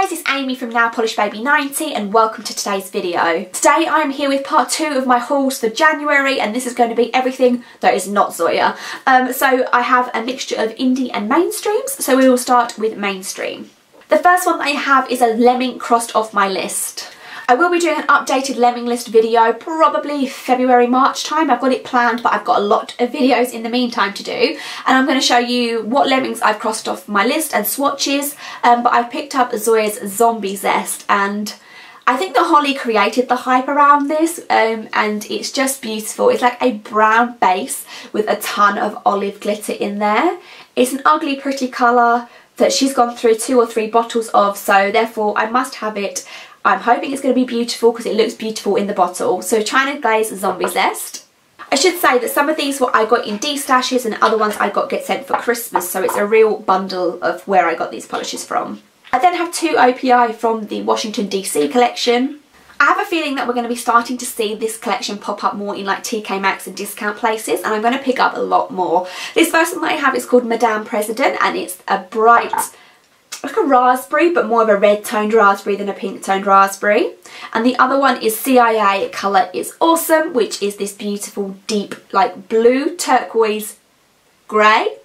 guys, it's Amy from Nail Polish Baby 90 and welcome to today's video. Today I'm here with part two of my hauls for January and this is going to be everything that is not Zoya. Um, so I have a mixture of indie and mainstreams, so we will start with mainstream. The first one that I have is a lemming crossed off my list. I will be doing an updated lemming list video probably February, March time. I've got it planned, but I've got a lot of videos in the meantime to do. And I'm going to show you what lemmings I've crossed off my list and swatches. Um, but I've picked up Zoya's Zombie Zest and I think that Holly created the hype around this um, and it's just beautiful. It's like a brown base with a ton of olive glitter in there. It's an ugly pretty colour that she's gone through two or three bottles of so therefore I must have it I'm hoping it's going to be beautiful because it looks beautiful in the bottle. So China Glaze Zombie Zest. I should say that some of these what I got in D-stashes and other ones I got get sent for Christmas so it's a real bundle of where I got these polishes from. I then have two OPI from the Washington DC collection. I have a feeling that we're going to be starting to see this collection pop up more in like TK Maxx and discount places and I'm going to pick up a lot more. This first one that I have is called Madame President and it's a bright like a raspberry but more of a red toned raspberry than a pink toned raspberry. And the other one is CIA colour is awesome which is this beautiful deep like blue turquoise grey.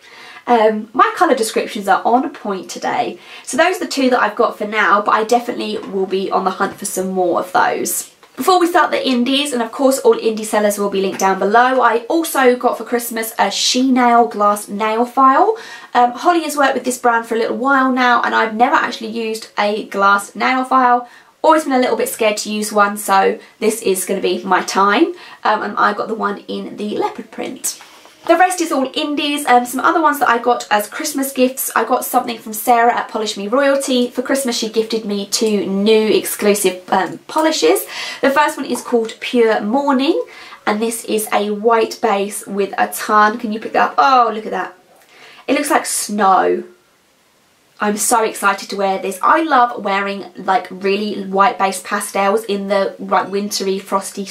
Um, my colour descriptions are on point today. So those are the two that I've got for now but I definitely will be on the hunt for some more of those before we start the indies, and of course all indie sellers will be linked down below, I also got for Christmas a She Nail glass nail file. Um, Holly has worked with this brand for a little while now and I've never actually used a glass nail file. Always been a little bit scared to use one so this is going to be my time um, and I got the one in the leopard print. The rest is all indies. Um, some other ones that I got as Christmas gifts. I got something from Sarah at Polish Me Royalty. For Christmas she gifted me two new exclusive um, polishes. The first one is called Pure Morning and this is a white base with a tan. Can you pick that up? Oh, look at that. It looks like snow. I'm so excited to wear this. I love wearing like really white based pastels in the like wintry frosty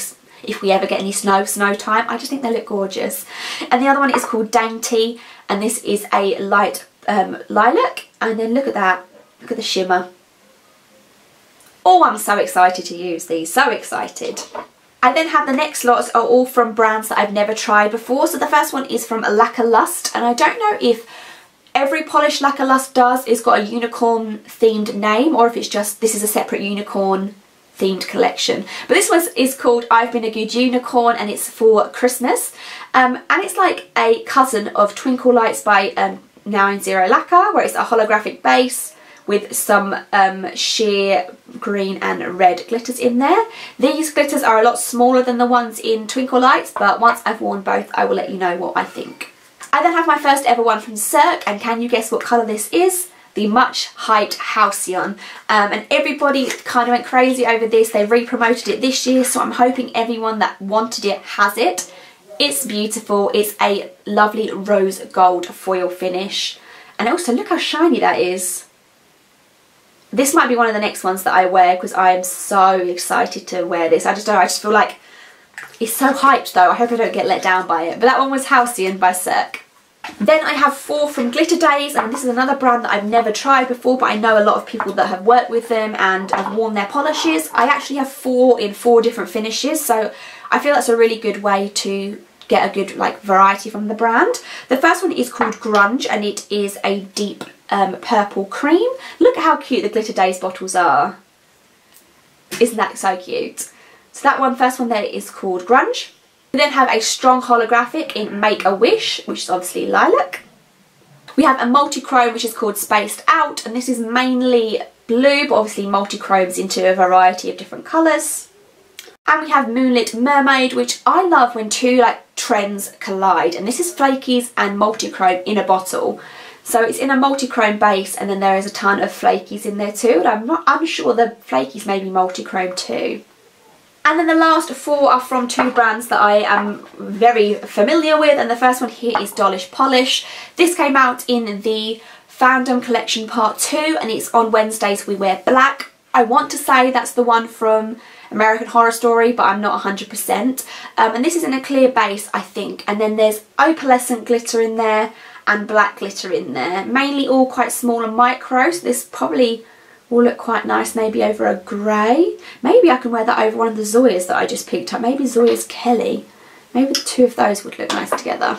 if we ever get any snow, snow time. I just think they look gorgeous. And the other one is called Dainty and this is a light um, lilac and then look at that, look at the shimmer. Oh, I'm so excited to use these, so excited. I then have the next lots are all from brands that I've never tried before. So the first one is from Lacquer Lust and I don't know if every polish Lacquer Lust does is got a unicorn themed name or if it's just this is a separate unicorn themed collection. But this one is called I've Been a Good Unicorn and it's for Christmas. Um, and it's like a cousin of Twinkle Lights by um, Nine Zero Lacquer where it's a holographic base with some um, sheer green and red glitters in there. These glitters are a lot smaller than the ones in Twinkle Lights but once I've worn both I will let you know what I think. I then have my first ever one from Cirque and can you guess what colour this is? The much hyped Halcyon um, and everybody kind of went crazy over this they re-promoted it this year so I'm hoping everyone that wanted it has it it's beautiful it's a lovely rose gold foil finish and also look how shiny that is this might be one of the next ones that I wear because I am so excited to wear this. I just don't I just feel like it's so hyped though. I hope I don't get let down by it. But that one was Halcyon by Cirque. Then I have four from Glitter Daze and this is another brand that I've never tried before but I know a lot of people that have worked with them and have worn their polishes. I actually have four in four different finishes so I feel that's a really good way to get a good like variety from the brand. The first one is called Grunge and it is a deep um, purple cream. Look at how cute the Glitter Daze bottles are. Isn't that so cute? So that one, first one there is called Grunge. We then have a strong holographic in Make a Wish, which is obviously lilac. We have a multi-chrome which is called Spaced Out and this is mainly blue but obviously multi-chromes into a variety of different colours. And we have Moonlit Mermaid which I love when two like trends collide and this is flakies and multi-chrome in a bottle. So it's in a multi-chrome base and then there is a ton of flakies in there too. And I'm not I'm sure the flakies may be multi-chrome too. And then the last four are from two brands that I am very familiar with. And the first one here is Dollish Polish. This came out in the Fandom Collection Part 2 and it's on Wednesdays We Wear Black. I want to say that's the one from American Horror Story, but I'm not 100%. Um, and this is in a clear base, I think. And then there's opalescent glitter in there and black glitter in there. Mainly all quite small and micro, so this probably will look quite nice maybe over a grey. Maybe I can wear that over one of the Zoyas that I just picked up. Maybe Zoya's Kelly. Maybe the two of those would look nice together.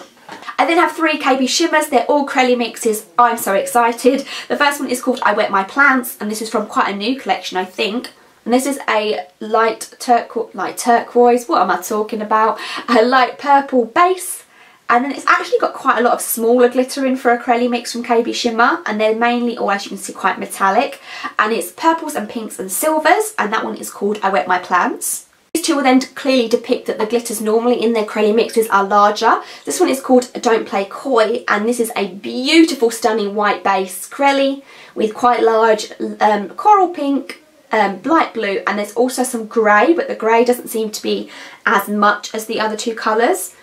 I then have three KB shimmers. They're all Crelly mixes. I'm so excited. The first one is called I Wet My Plants and this is from quite a new collection I think. And this is a light, turqu light turquoise, what am I talking about? A light purple base and then it's actually got quite a lot of smaller glitter in for a Crelly mix from KB Shimmer and they're mainly, or as you can see, quite metallic. And it's purples and pinks and silvers and that one is called I Wet My Plants. These two will then clearly depict that the glitters normally in their Crelly mixes are larger. This one is called Don't Play Coy and this is a beautiful stunning white base Crelly with quite large um, coral pink, um, light blue and there's also some grey but the grey doesn't seem to be as much as the other two colours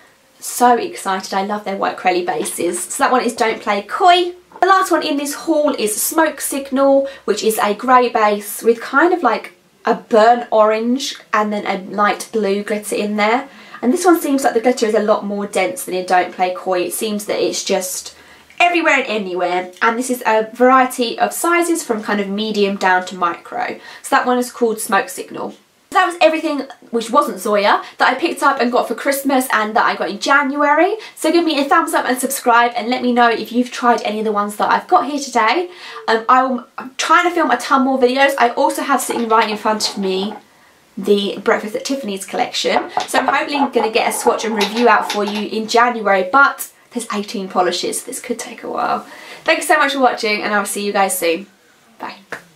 so excited. I love their white Crelly bases. So that one is Don't Play Coy. The last one in this haul is Smoke Signal, which is a grey base with kind of like a burnt orange and then a light blue glitter in there. And this one seems like the glitter is a lot more dense than in Don't Play Coy. It seems that it's just everywhere and anywhere and this is a variety of sizes from kind of medium down to micro. So that one is called Smoke Signal. That was everything which wasn't Zoya that I picked up and got for Christmas and that I got in January. So give me a thumbs up and subscribe and let me know if you've tried any of the ones that I've got here today. Um, I'm trying to film a ton more videos. I also have sitting right in front of me the Breakfast at Tiffany's collection. So I'm hopefully going to get a swatch and review out for you in January but there's 18 polishes. So This could take a while. Thanks so much for watching and I'll see you guys soon.